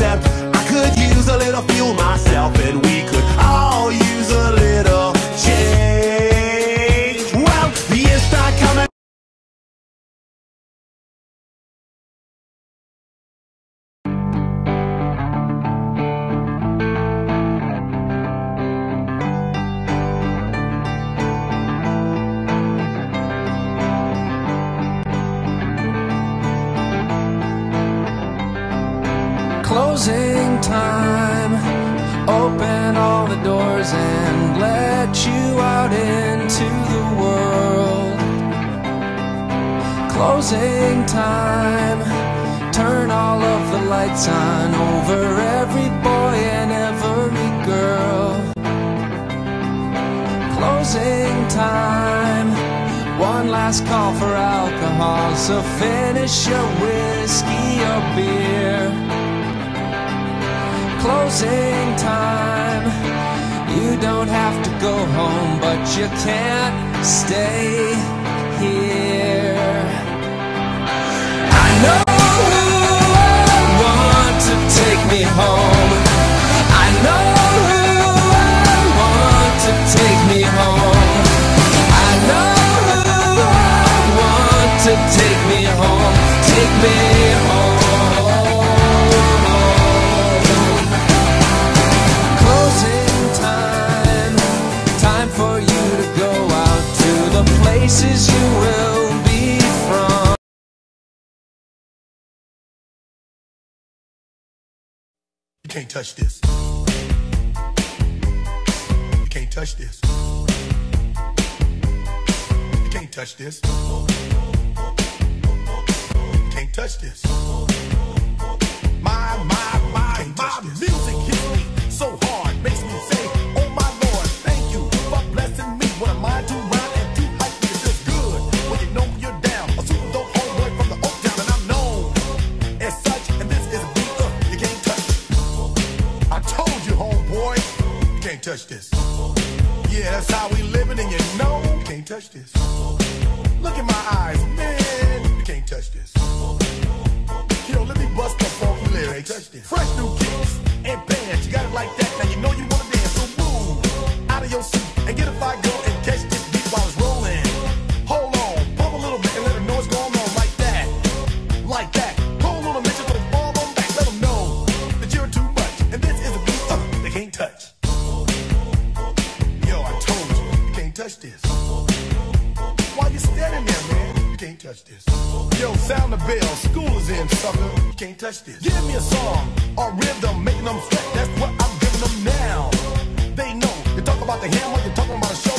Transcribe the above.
what time. Open all the doors and let you out into the world. Closing time. Turn all of the lights on over every boy and every girl. Closing time. One last call for alcohol, so finish your whiskey or beer closing time. You don't have to go home, but you can't stay here. Can't touch this. You can't touch this. You can't touch this. You can't touch this. My, my, my, my music hits me so hard, makes me can't touch this. Yeah, that's how we living, and you know can't touch this. Look in my eyes, man, bell. School is in, sucker. Can't touch this. Give me a song, a rhythm, making them sweat. That's what I'm giving them now. They know. You talk about the hammer, you're talking about a show.